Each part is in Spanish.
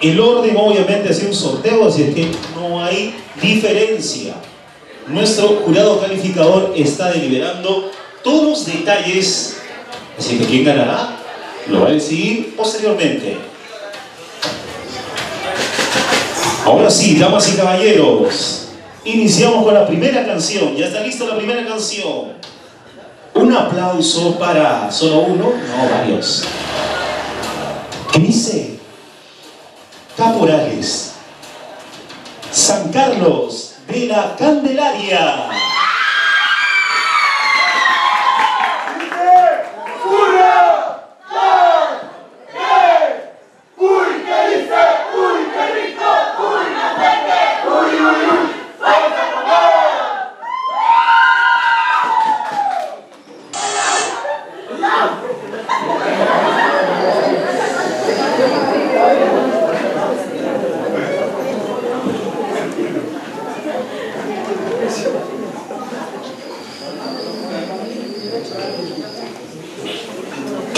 El orden obviamente es un sorteo, así es que no hay diferencia. Nuestro jurado calificador está deliberando todos los detalles, así que ¿quién ganará? Lo va a decidir posteriormente. Ahora sí, damas y caballeros, iniciamos con la primera canción. ¿Ya está lista la primera canción? Un aplauso para solo uno, no varios. ¿Qué dice? Caporales, San Carlos de la Candelaria.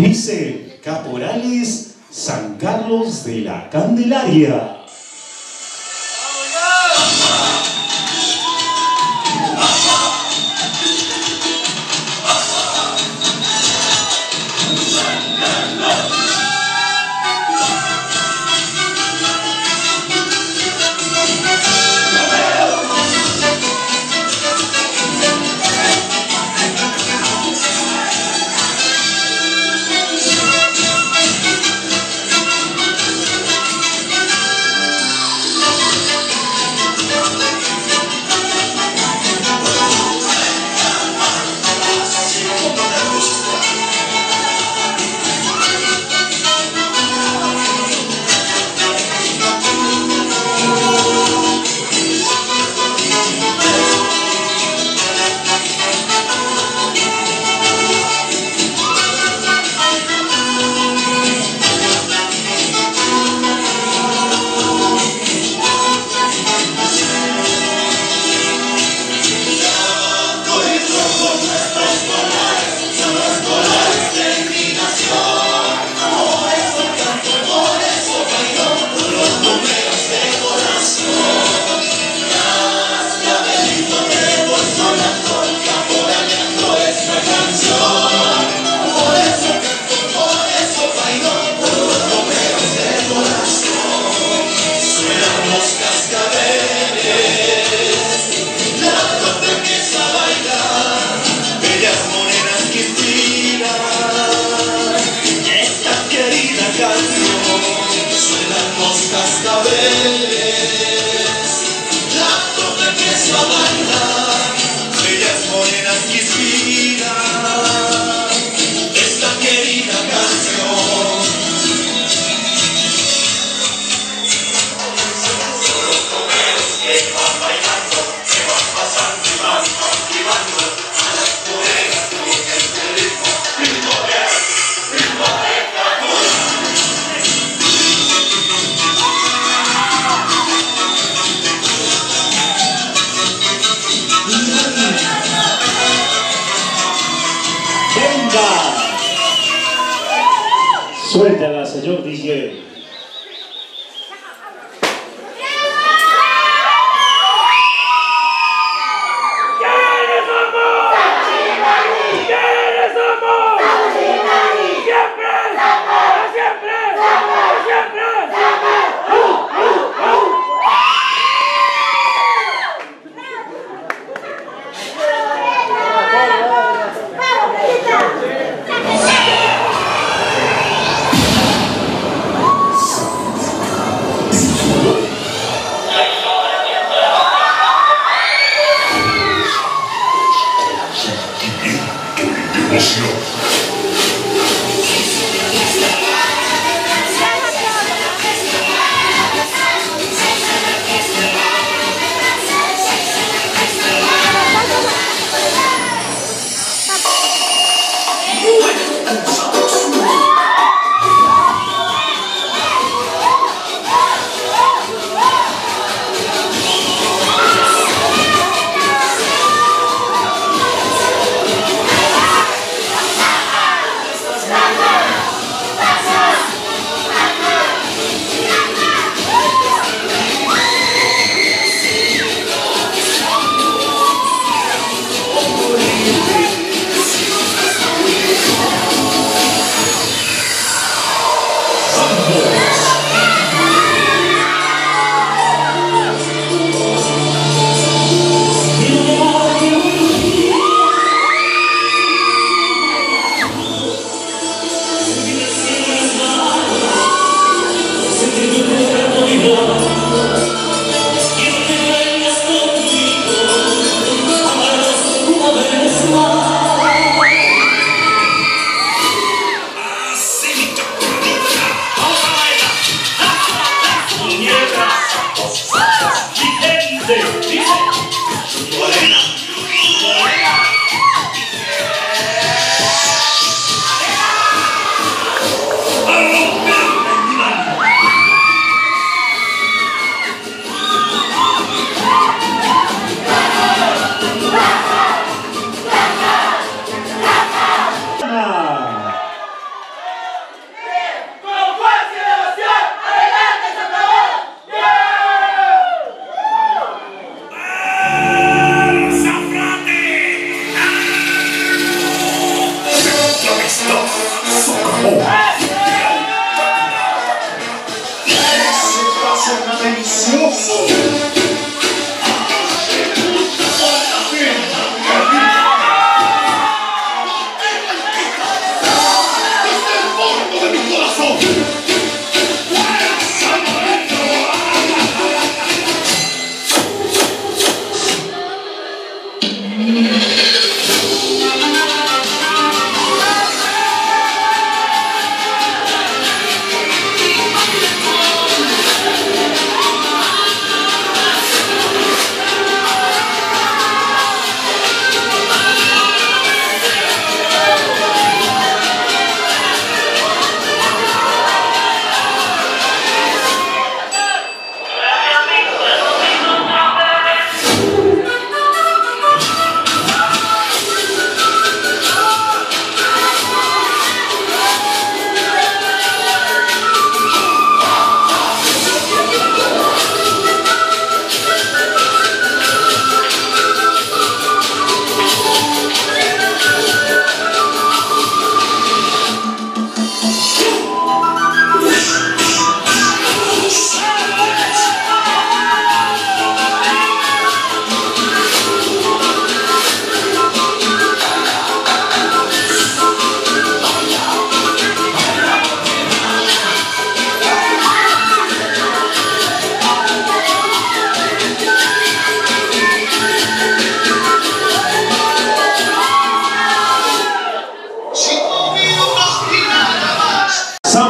Dice Caporales San Carlos de la Candelaria.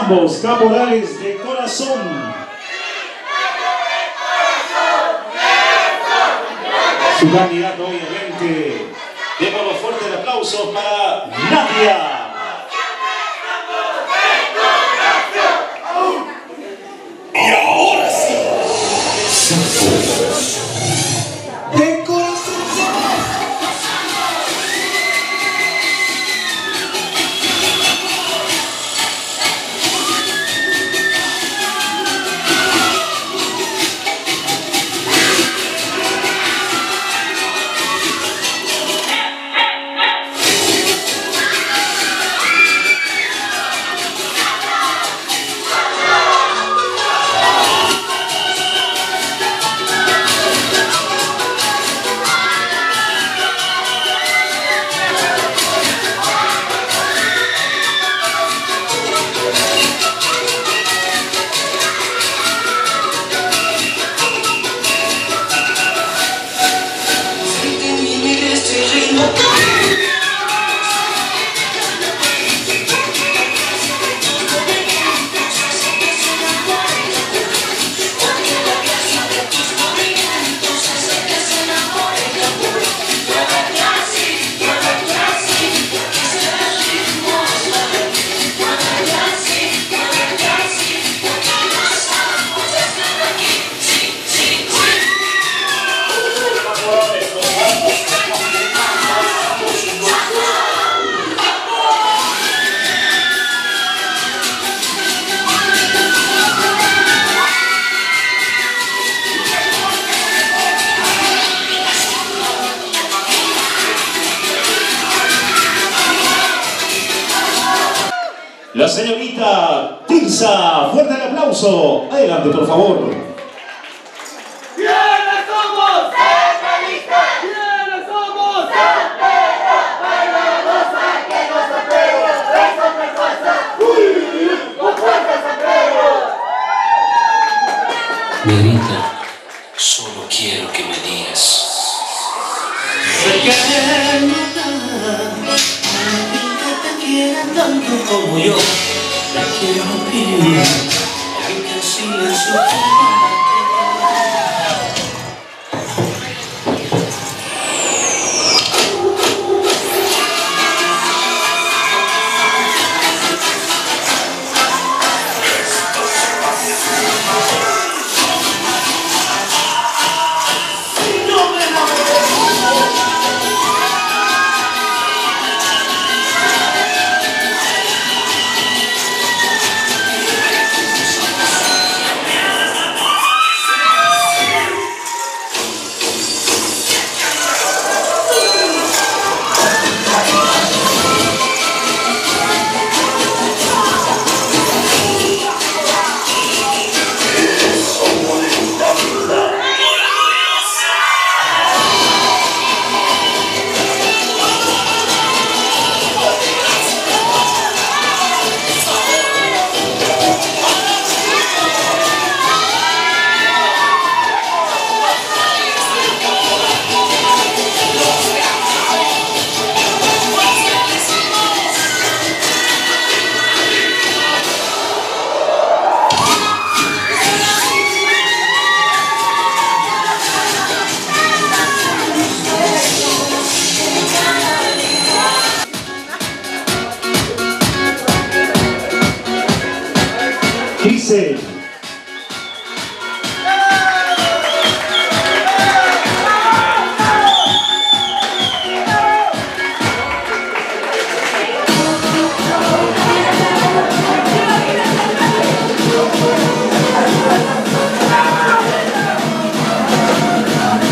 Zambos caporales de corazón. Su candidato, obviamente. Démoslo fuerte el aplauso para Nadia. La señorita Tirsa, fuerte el aplauso. Adelante, por favor. Solo dice.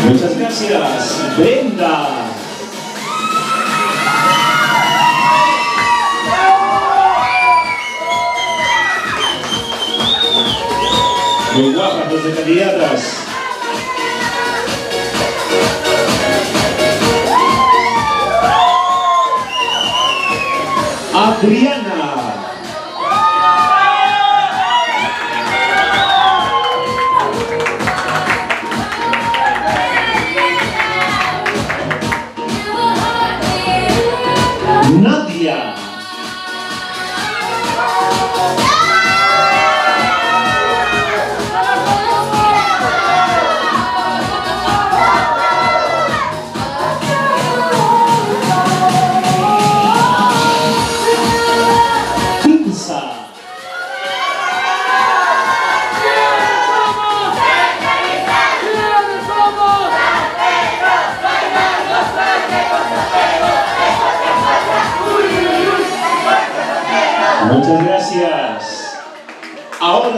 Muchas gracias, Brenda. Muy guapas de candidatas. Adriana.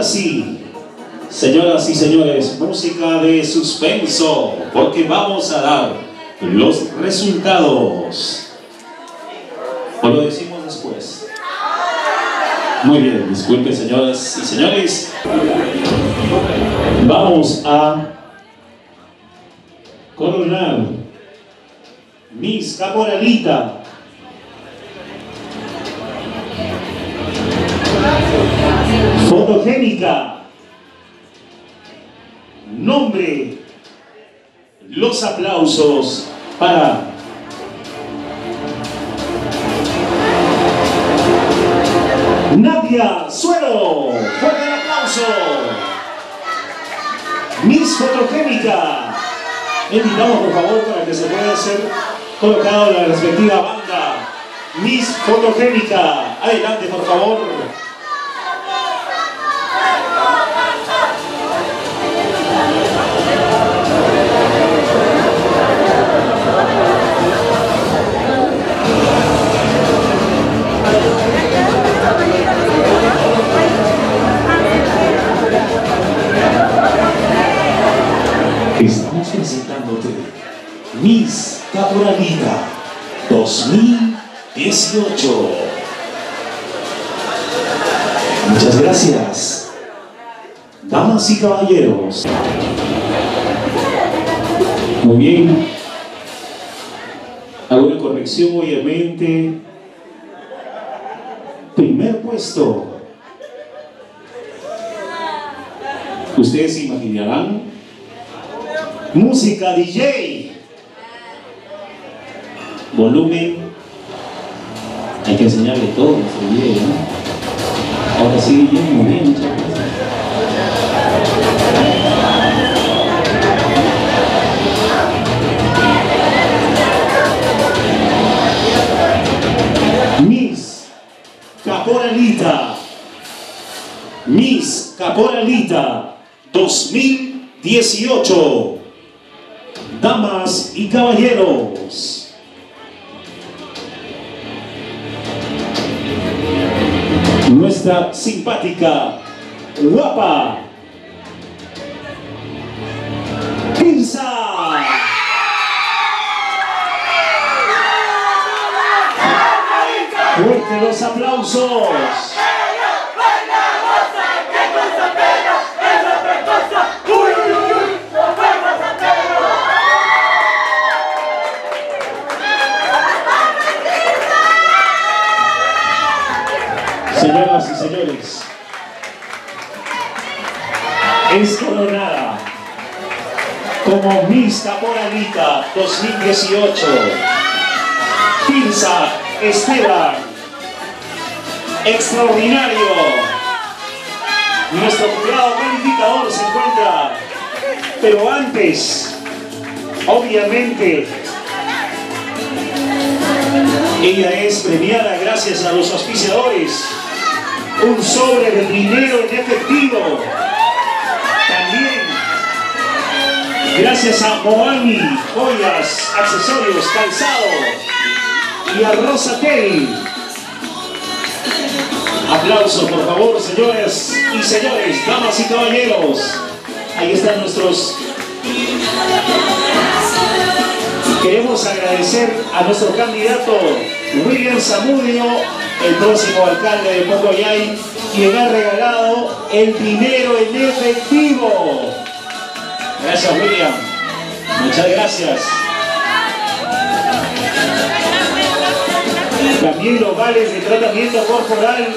Ahora sí, señoras y señores, música de suspenso, porque vamos a dar los resultados. ¿O lo decimos después? Muy bien, disculpen señoras y señores. Vamos a coronar Miss Caporalita. Fotogénica. Nombre. Los aplausos para Nadia Suero. Fuerte el aplauso. Miss Fotogénica. Invitamos por favor para que se pueda ser colocado la respectiva banda. Miss Fotogénica. Adelante por favor. Presentándote Miss Caporalita 2018. Muchas gracias. Damas y caballeros. Muy bien. Hago una corrección, obviamente. Primer puesto. Ustedes se imaginarán Música DJ. Volumen. Hay que enseñarle todo nuestro DJ. Ahora sí, DJ, muy bien. Miss Caporalita. Miss Caporalita 2018. Damas y caballeros. Nuestra simpática, guapa, Pinza. Fuerte los aplausos. Señoras y señores, es coronada como Miss Caporalita 2018. Pinza Esteban, extraordinario. Nuestro jurado calificador se encuentra, pero antes, obviamente, ella es premiada gracias a los auspiciadores un sobre de dinero en efectivo. También, gracias a Moami, joyas, accesorios, calzado y a Rosatel. Aplauso, por favor, señores y señores, damas y caballeros. Ahí están nuestros Queremos agradecer a nuestro candidato William Zamudio, el próximo alcalde de Pocoyay, quien ha regalado el dinero en efectivo. Gracias William, muchas gracias. También los vales de tratamiento corporal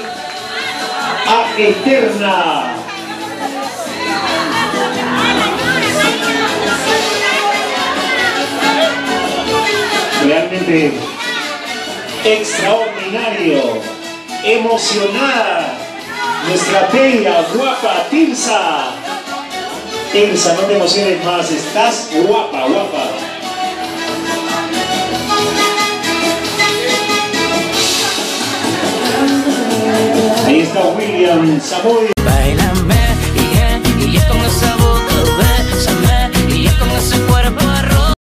a Eterna. Realmente extraordinario, emocionada, nuestra bella, guapa Tilsa. Tilsa, no te emociones más, estás guapa, guapa. Ahí está William Samoy. Bailame y, y con esa boca, bésame y con ese cuerpo